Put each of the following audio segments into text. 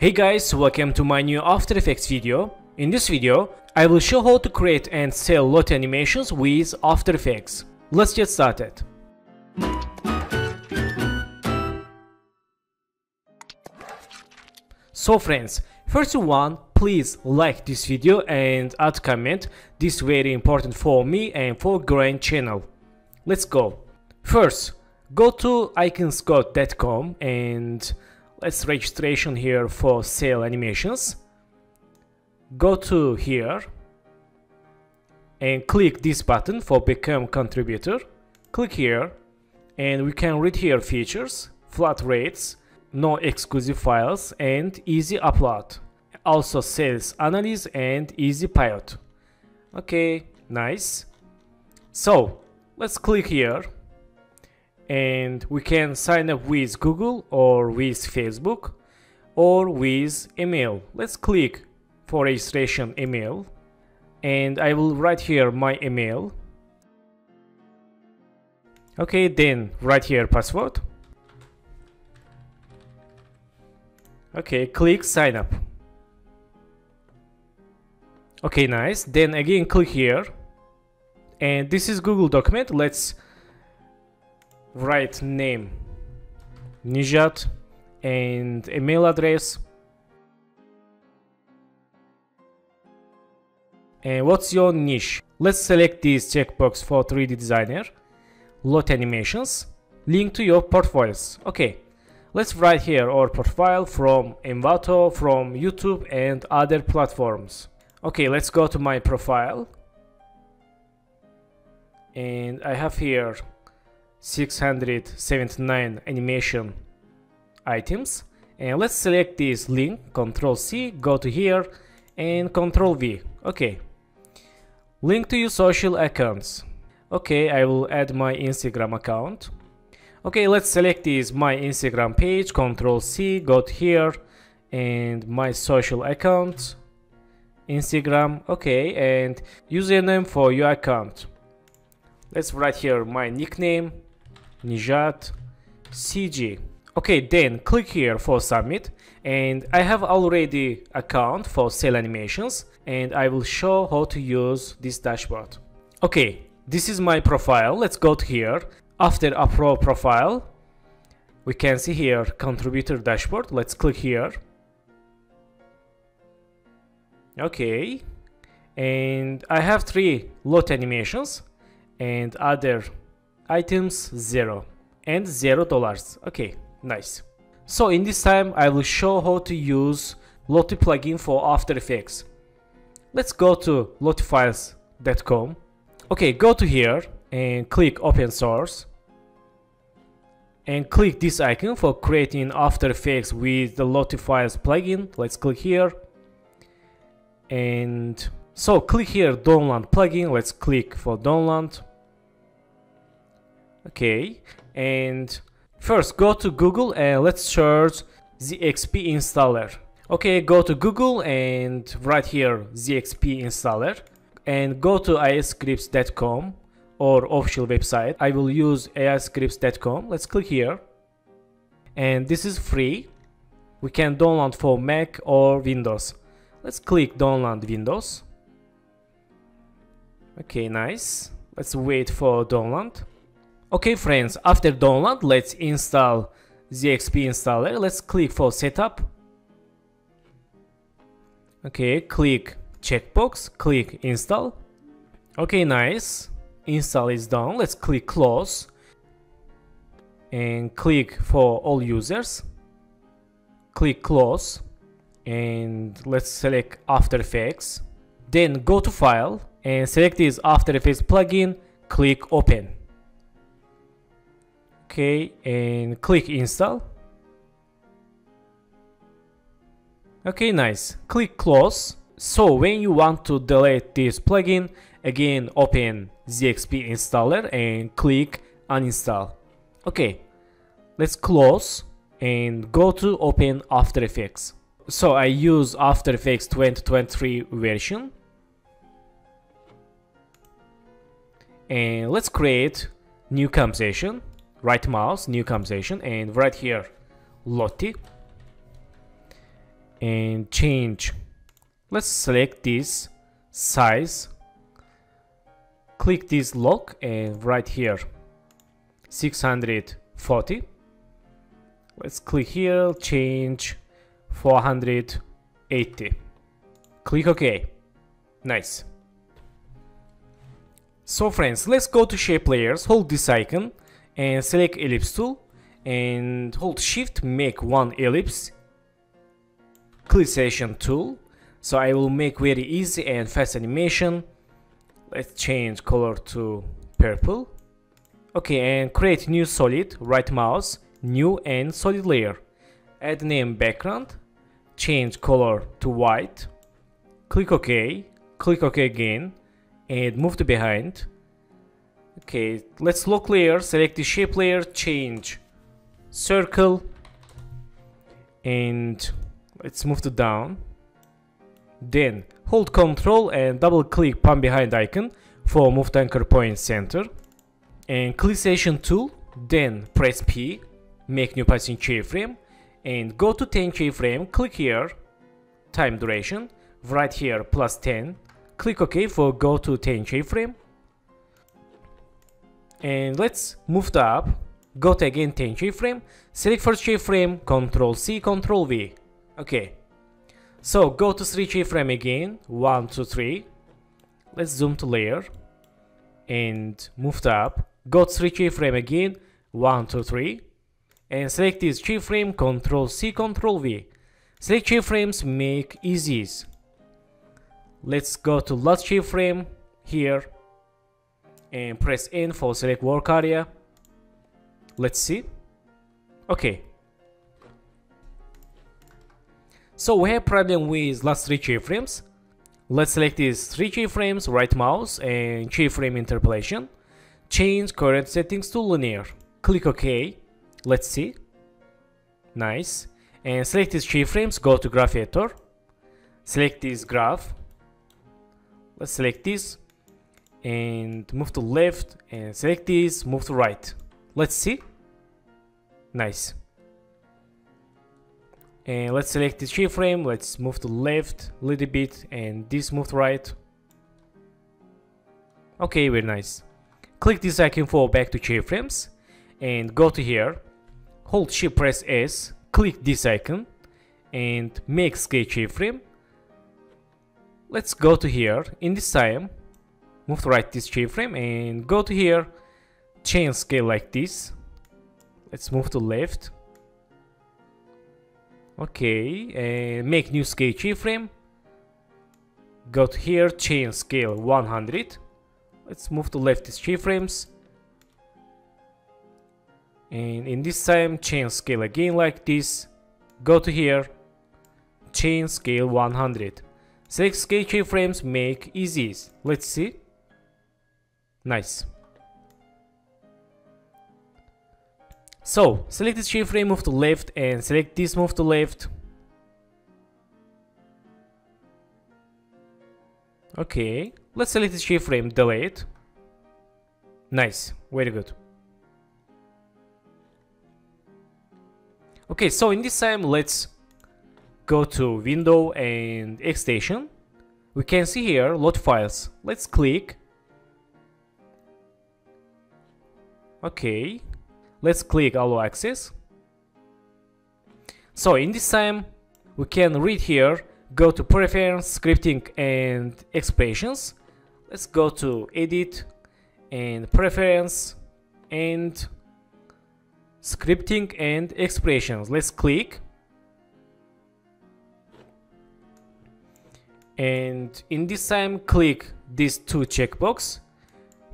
Hey guys, welcome to my new After Effects video. In this video, I will show how to create and sell Lottie animations with After Effects. Let's get started. So friends, first one, please like this video and add comment. This is very important for me and for growing channel. Let's go. First, go to iconscout.com and let's registration here for sale animations. Go to here and click this button for become contributor. Click here and we can read here features, flat rates, no exclusive files and easy upload. Also sales analysis and easy pilot. Okay, nice. So let's click here and we can sign up with Google or with Facebook or with email. Let's click for registration email and I will write here my email. Okay, then write here password. Okay, click sign up. Okay, nice. Then again click here. And this is Google document. Let's write name Nijat and email address. And what's your niche? Let's select this checkbox for 3d designer. Lottie animations. Link to your portfolios. Okay let's write here our profile from envato from youtube and other platforms. Okay let's go to my profile. And i have here 679 animation items. And let's select this link control C go to here and control V. Okay link to your social accounts. Okay I will add my Instagram account. Okay let's select this my Instagram page control C go to here and my social account Instagram. Okay and username for your account. Let's write here my nickname Nijat CG. Okay, then click here for submit and I have already account for sale animations and I will show how to use this dashboard. Okay, this is my profile. Let's go to here. After upload profile, we can see here contributor dashboard. Let's click here. Okay, and I have three Lottie animations and other items 0 and 0 dollars. Okay nice. So in this time I will show how to use Lottie plugin for After Effects. Let's go to lottiefiles.com okay go to here and click open source. And click this icon for creating After Effects with the Lottie Files plugin. Let's click here. And so click here download plugin. Let's click for download okay and first go to Google and let's search ZXP installer. Okay go to Google and write here ZXP installer. And go to aescripts.com or official website. I will use aescripts.com let's click here. And this is free. We can download for Mac or Windows. Let's click download Windows. Okay nice. Let's wait for download Okay friends, after download, let's install ZXP installer. Let's click for setup. Okay, click checkbox, click install. Okay, nice. Install is done. Let's click close and click for all users. Click close and let's select After Effects. Then go to file and select this After Effects plugin, click open okay and click install. Okay nice. Click close. So when you want to delete this plugin again open ZXP installer and click uninstall. Okay let's close and go to open After Effects. So I use After Effects 2023 version. And let's create new composition right mouse new composition and right here Lottie. And change. Let's select this size. Click this lock and right here 640 let's click here change 480 click ok. Nice. So friends let's go to shape layers hold this icon and select ellipse tool and hold shift make one ellipse. Click selection tool. So I will make very easy and fast animation. Let's change color to purple. Okay and create new solid right mouse new and solid layer. Add name background. Change color to white. Click ok. Click ok again and move to behind okay let's lock layer select the shape layer change circle and let's move to down. Then hold Ctrl and double click pan behind icon for move to anchor point center. And click selection tool then press P make new passing keyframe and go to 10 keyframe click here time duration right here plus 10 click OK for go to 10 keyframe and let's move to up go to again 10 keyframe select first keyframe Ctrl C Ctrl V okay so go to 3 keyframe again, 1, 2, 3. Let's zoom to layer and move to up. Go to 3 keyframe again, 1, 2, 3. And select this keyframe, Ctrl C, Ctrl V. Select keyframes, make easies. Let's go to last keyframe here and press N for select work area. Let's see. Okay, So we have problem with last three keyframes. Let's select these three keyframes, right mouse and keyframe interpolation. Change current settings to linear. Click OK. Let's see. Nice. And select these keyframes, go to graph editor. Select this graph. Let's select this and move to left and select this, move to right. Let's see. Nice. And let's select this keyframe let's move to left a little bit and this move to right. Okay very nice. Click this icon for back to keyframes and go to here. Hold shift press s click this icon and make scale keyframe let's go to here. In this time move to right this keyframe and go to here chain scale like this let's move to left Okay, and make new scale keyframe. Got here, chain scale 100. Let's move to leftist keyframes. And in this time, chain scale again like this. Go to here, chain scale 100. Select scale keyframes, make easy. Let's see. Nice. So, select this keyframe, move to left, and select this move to left. Okay, let's select this keyframe, delete. Nice, very good. Okay, so in this time, let's go to Window and Extension. We can see here Lottie Files. Let's click. Okay, Let's click allow access. So in this time, we can read here, go to preference, scripting and expressions. Let's go to edit and preference and scripting and expressions. Let's click. And in this time, click these two checkbox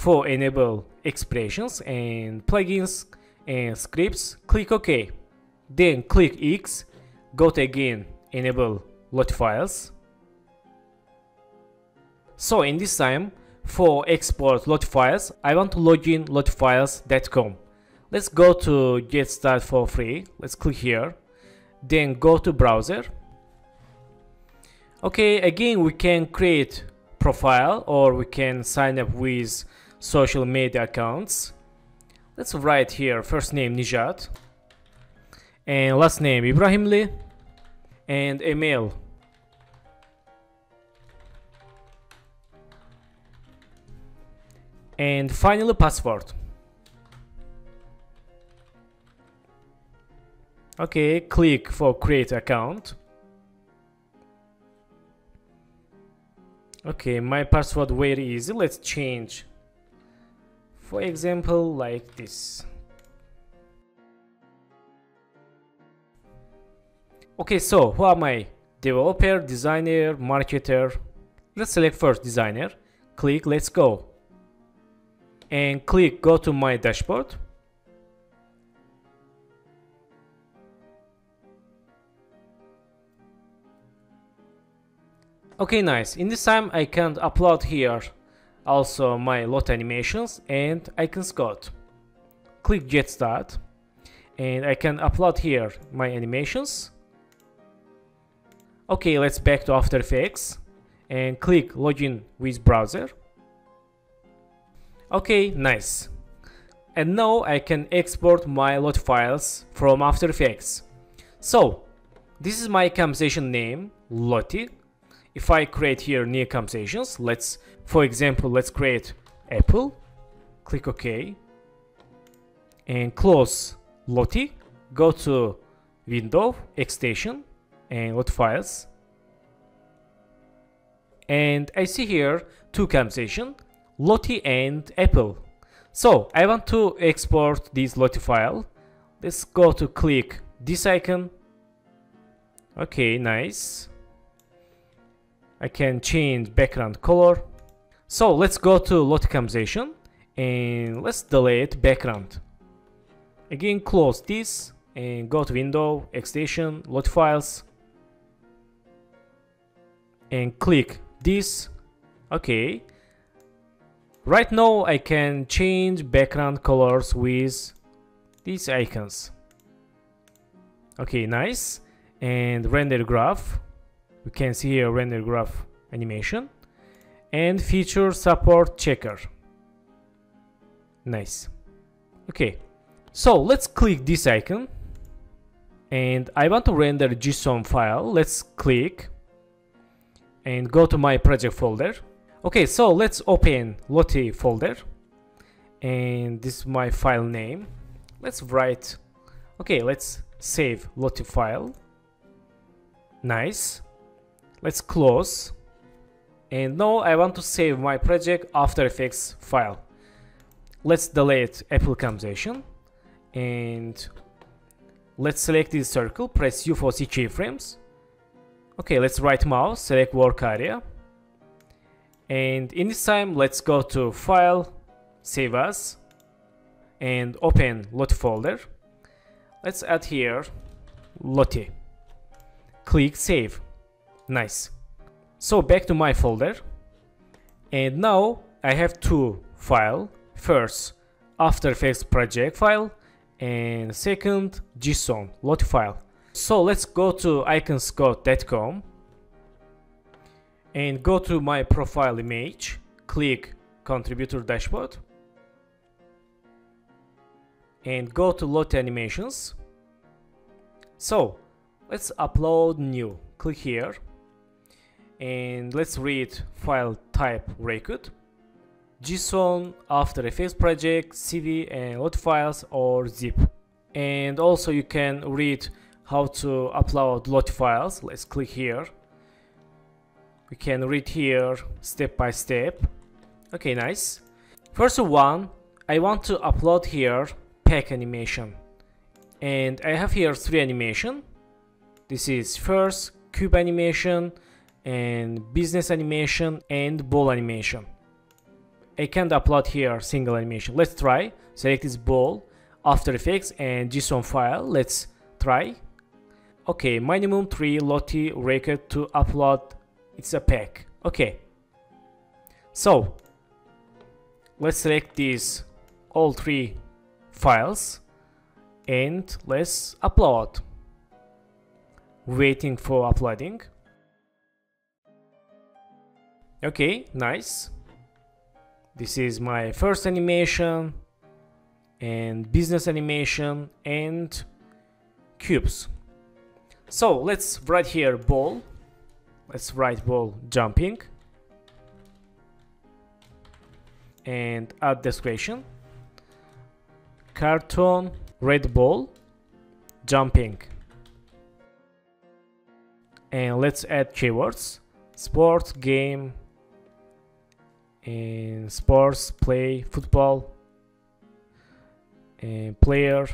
for enable expressions and plugins and scripts, click OK. Then click X, go to again enable Lottie files. So in this time, for export Lottie files, I want to log in lottiefiles.com. Let's go to get started for free. Let's click here. Then go to browser. Okay, again we can create profile or we can sign up with social media accounts. Let's write here first name Nijat. And last name Ibrahimli and email. And finally password. Okay click for create account. Okay my password very easy. Let's change for example like this. Okay so who am I? Developer designer marketer. Let's select first designer. Click let's go. And click go to my dashboard. Okay nice. In this time I can't upload here also my Lottie animations and IconScout click get start and I can upload here my animations okay let's back to After Effects and click login with browser Okay, nice. And now I can export my Lottie files from After Effects. So, this is my composition name, Lottie. If I create here new compositions, let's, for example, let's create Apple. Click OK. And close Lottie. Go to Window, Extension, and Lottie Files. And I see here two compositions Lottie and Apple. So I want to export this Lottie file. Let's go to click this icon. Okay, nice. I can change background color. So let's go to Lottie composition and let's delete background. Again, close this and go to window, extension, Lottie files and click this. Okay, Right now I can change background colors with these icons. Okay, nice. And render graph. We can see a render graph animation. And feature support checker. Nice. Okay. So let's click this icon. And I want to render JSON file. Let's click and go to my project folder Okay, so let's open Lottie folder. And this is my file name. Let's write, okay, let's save Lottie file. Nice. Let's close. And now I want to save my project After Effects file. Let's delete Apple composition. And let's select this circle, press U for C keyframes. Okay, let's right mouse, select work area and in this time let's go to file save as and open Lottie folder let's add here Lottie click save nice. So back to my folder. And now I have two file first After Effects project file. And second JSON Lottie file. So let's go to iconscout.com and go to my profile image, click contributor dashboard. And go to Lottie animations. So let's upload new, click here and let's read file type record. JSON, After Effects project, CV and Lottie files or zip. And also you can read how to upload Lottie files. Let's click here. We can read here step by step. Okay nice. First one I want to upload here pack animation. And I have here three animation. This is first cube animation and business animation and ball animation. I can't upload here single animation. Let's try. Select this ball after effects and json file. Let's try. Okay minimum 3 lottie record to upload. It's a pack. Okay. So let's select these all three files and let's upload. Waiting for uploading okay nice this is my first animation and business animation and cubes So let's write here ball. Let's write ball jumping. And add description. Cartoon red ball jumping. And let's add keywords. Sport, game, and sports, play, football, and player,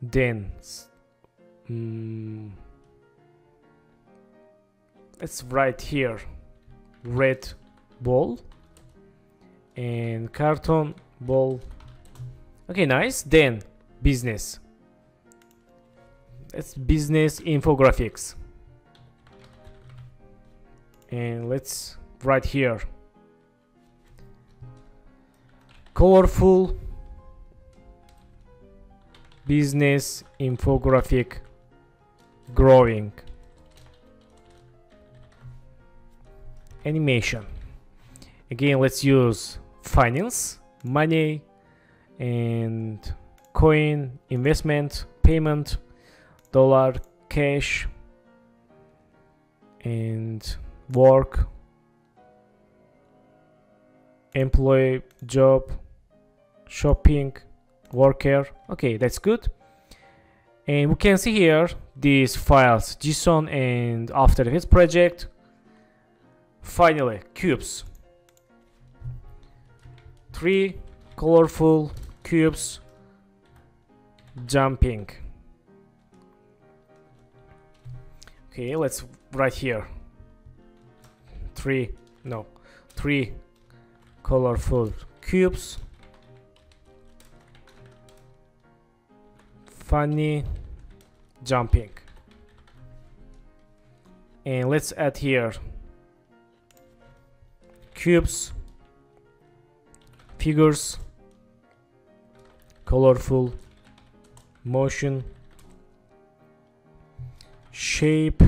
then mm, let's write here. Red ball and carton ball. Okay nice. Then business. It's business infographics. And let's write here. Colorful business infographic growing. Animation. Again let's use finance money and coin investment payment dollar cash and work employee job shopping worker. Okay that's good. And we can see here these files json and after effects project. Finally cubes. Three colorful cubes. Jumping. Okay let's write here. Three no. Three colorful cubes. Funny jumping. And let's add here cubes figures colorful motion shape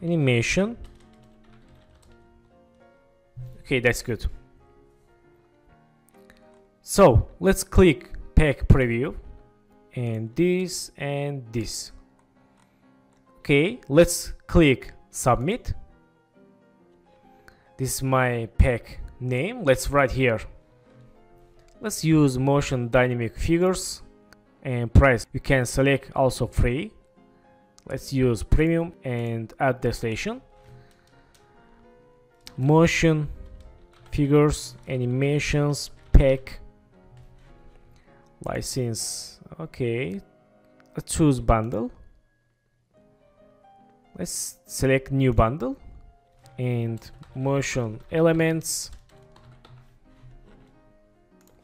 animation. Okay that's good so let's click pack preview and this and this. Okay let's click submit. This is my pack name. Let's write here. Let's use motion dynamic figures and price. You can select also free. Let's use premium and add destination motion figures animations pack license. Okay. Let's choose bundle. Let's select new bundle and motion elements.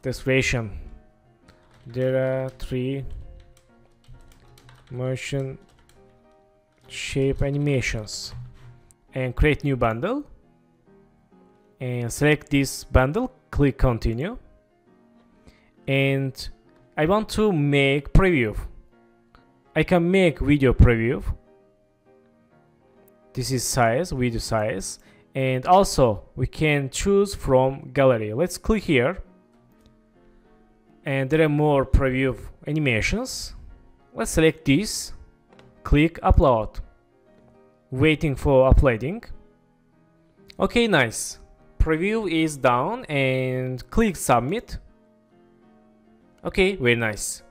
Description there are three. Motion. Shape animations. And create new bundle. And select this bundle. Click continue. And I want to make preview. I can make video preview. This is size video size. And also we can choose from gallery. Let's click here. And there are more preview animations. Let's select this. Click upload. Waiting for uploading. Okay nice. Preview is done and click submit okay very nice.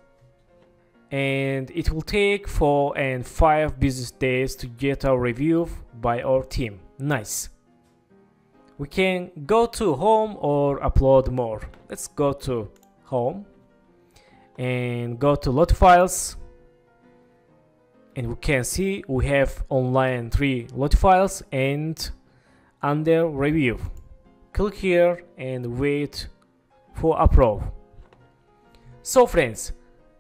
And it will take four and five business days to get a review by our team. Nice. We can go to home or upload more. Let's go to home and go to Lottie files. And we can see we have online three Lottie files and under review. Click here and wait for approve so friends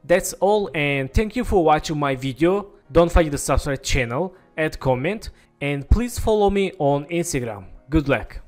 that's all and thank you for watching my video. Don't forget to subscribe channel add comment and please follow me on instagram. Good luck